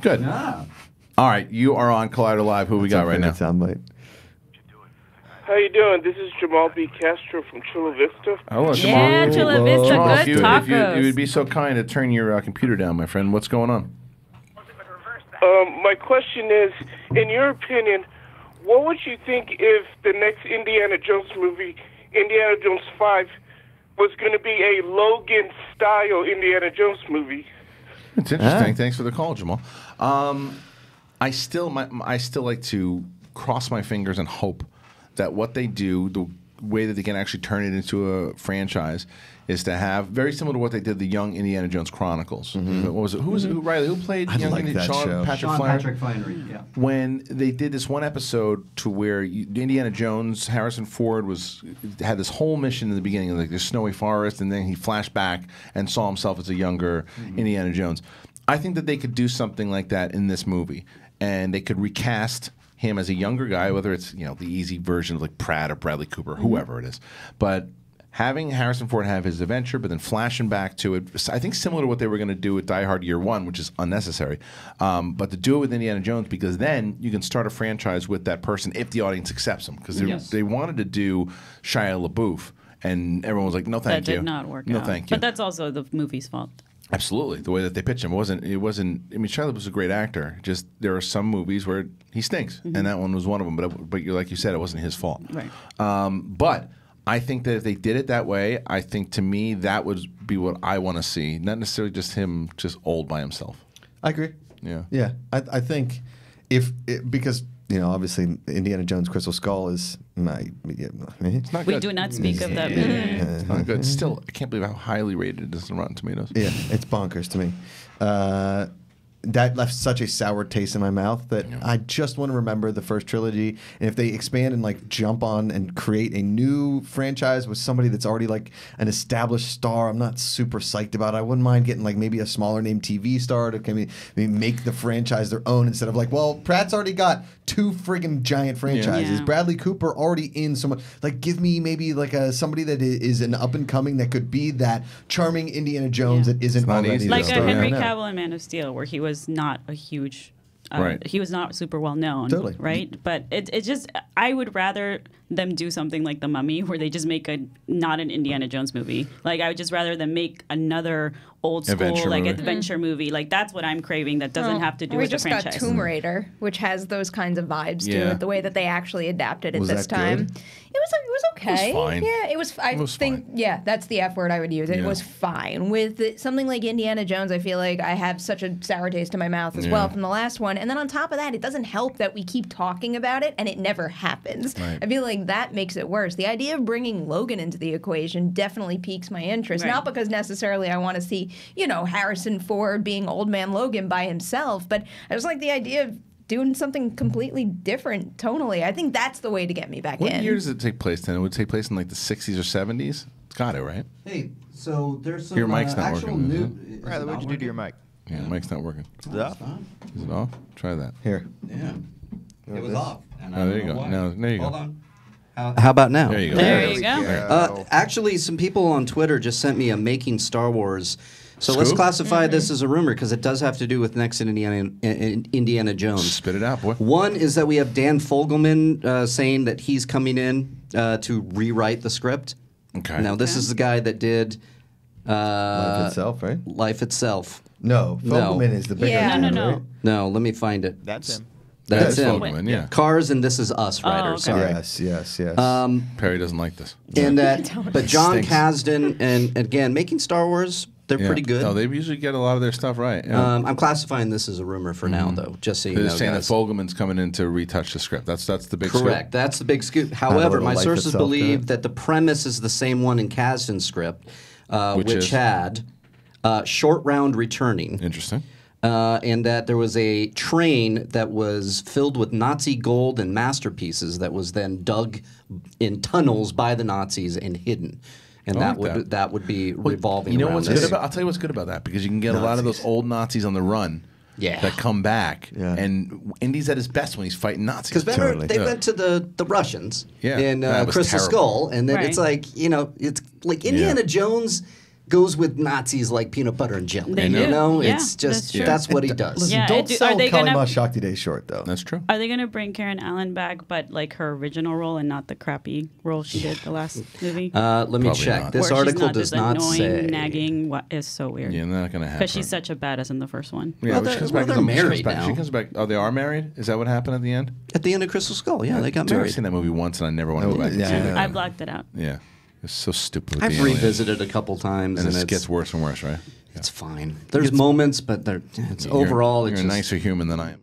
Good. All right, you are on Collider Live. Who we got right now? Soundbite. How you doing? This is Jamal B. Castro from Chula Vista. Hello, Yeah, Jamal. Chula Vista, Jamal, good if you, if you, tacos. you would be so kind to turn your uh, computer down, my friend. What's going on? Um, my question is, in your opinion, what would you think if the next Indiana Jones movie, Indiana Jones 5, was going to be a Logan-style Indiana Jones movie? It's interesting. Thanks for the call, Jamal. Um, I still, my, I still like to cross my fingers and hope that what they do, the way that they can actually turn it into a franchise, is to have very similar to what they did the Young Indiana Jones Chronicles. Mm-hmm. What was it? Who was it? Who Riley? Who played I Young like Indiana that Sean show. Patrick Sean Flanery? Patrick Flanery. Yeah. when they did this one episode to where you, Indiana Jones, Harrison Ford was had this whole mission in the beginning, like the snowy forest, and then he flashed back and saw himself as a younger mm-hmm. Indiana Jones. I think that they could do something like that in this movie, and they could recast him as a younger guy, whether it's you know the easy version of like Pratt or Bradley Cooper, whoever it is, but. Having Harrison Ford have his adventure, but then flashing back to it, I think similar to what they were going to do with Die Hard Year One, which is unnecessary. Um, but to do it with Indiana Jones, because then you can start a franchise with that person if the audience accepts them. Because Yes. they wanted to do Shia LaBeouf, and everyone was like, "No, thank that you." did not work No, out. thank you. But that's also the movie's fault. Absolutely, the way that they pitched him it wasn't. It wasn't. I mean, Charlie was a great actor. Just there are some movies where he stinks, Mm-hmm. and that one was one of them. But but you like you said, it wasn't his fault. Right. Um, but I think that if they did it that way, I think to me that would be what I want to see. Not necessarily just him just old by himself. I agree. Yeah. Yeah, I, I think if it, because you know obviously Indiana Jones Crystal Skull is my yeah, it's Not good. We good. do not speak of that movie. It's not good. Still, I can't believe how highly rated it is on Rotten Tomatoes. Yeah, it's bonkers to me. Uh, that left such a sour taste in my mouth that I just want to remember the first trilogy. And if they expand and like jump on and create a new franchise with somebody that's already like an established star, I'm not super psyched about. it. I wouldn't mind getting like maybe a smaller name TV star to maybe, maybe make the franchise their own instead of like, well, Pratt's already got two friggin' giant franchises. Yeah. Bradley Cooper already in so much. Like, give me maybe like a somebody that is an up and coming that could be that charming Indiana Jones Yeah. that isn't not already easy, like though. a. Henry I. Cavill in Man of Steel, where he was not a huge. Uh, Right. He was not super well known, Totally. right? But it, it just, I would rather them do something like The Mummy, where they just make a not an Indiana Jones movie. Like I would just rather them make another old school Adventure like movie. adventure mm-hmm. movie. Like that's what I'm craving. That doesn't Well, have to do with the franchise. we with just the got franchise. Tomb Raider, which has those kinds of vibes to it. The way that they actually adapted it Was this time, good? it was it was okay. fine. Yeah, it was. I It was think fine. yeah, that's the F word I would use. It Yeah. was fine with it- something like Indiana Jones. I feel like I have such a sour taste in my mouth as Yeah. well from the last one. And then on top of that, it doesn't help that we keep talking about it and it never happens. Right. I feel like that makes it worse. The idea of bringing Logan into the equation definitely piques my interest. Right. Not because necessarily I want to see, you know, Harrison Ford being old man Logan by himself, but I just like the idea of doing something completely different tonally. I think that's the way to get me back What in. What year does it take place then? It would take place in like the 60s or 70s? It's got it, right? Hey, so there's some Your mic's uh, not actual working, is new. it? is it Riley, not what'd you do to your mic? Yeah, mic's not working. Is it off? Is it off? Try that. Here. Yeah. It was this? off. and I Oh, there you go. why. Now- there you go. Hold on. How, how about now? There you go. There you go. Uh, actually, some people on Twitter just sent me a making Star Wars. So let's Scoop? classify this as a rumor because it does have to do with next Indiana in- in- Indiana Jones. Spit it out, boy. One is that we have Dan Fogelman uh, saying that he's coming in uh, to rewrite the script. Okay. Now this Okay. is the guy that did uh, Life itself, right? Life itself. No, No. Fogelman is the bigger Yeah. guy, No, no, no. right? No, let me find it. That's him. That's That's him. Fogelman, yeah. Cars and This Is Us Oh, writer. okay. Sorry. Yes, yes, yes. Um, Perri doesn't like this. and that, but John Stinks. Kasdan and again making Star Wars, they're Yeah. pretty good. No, they usually get a lot of their stuff right. Yeah. Um, I'm classifying this as a rumor for now, though, just so you They're know. saying guys. that Fogelman's coming in to retouch the script. That's that's the big scoop. Correct. That's the big scoop. However, my sources itself believe it. that the premise is the same one in Kasdan's script, uh, Which which, had uh, short round returning. Interesting. Uh, and that there was a train that was filled with Nazi gold and masterpieces that was then dug in tunnels by the Nazis and hidden, and that like would that. that. would be revolving You know around what's this. good about? I'll tell you what's good about that because you can get a lot of those old Nazis on the run. Yeah. That come back. Yeah. And Indy's at his best when he's fighting Nazis. Because remember, Totally. they Yeah. went to the, the Russians Yeah, in uh, that Crystal terrible. Skull, and then it's like you know, it's like Indiana Jones goes with Nazis like peanut butter and jelly. They you do. know, Yeah, it's just that's that's what he does. Listen, Yeah, don't do- are sell they Kali gonna- Ma Shakti De short though. That's true. Are they gonna bring Karen Allen back, but like her original role and not the crappy role she did the last movie? Uh, let me Probably check. not. This Where article she's not does just not annoying, say. nagging. What is so weird? Yeah, not gonna happen. Because she's such a badass in the first one. Yeah, Well, but she they're- comes well, back. they're in she comes married back- She comes back. Oh, they are married. Is that what happened at the end? At the end of Crystal Skull, yeah, they got Dude, I've married. seen that movie once, and I never want to Oh, go back. and it. yeah. I blocked it out. Yeah, it's so stupid. with I've the aliens. revisited a couple times, and and, it gets worse and worse, right? it's fine. There's moments, but they're, it's You're- overall you're it's a nicer human than I am.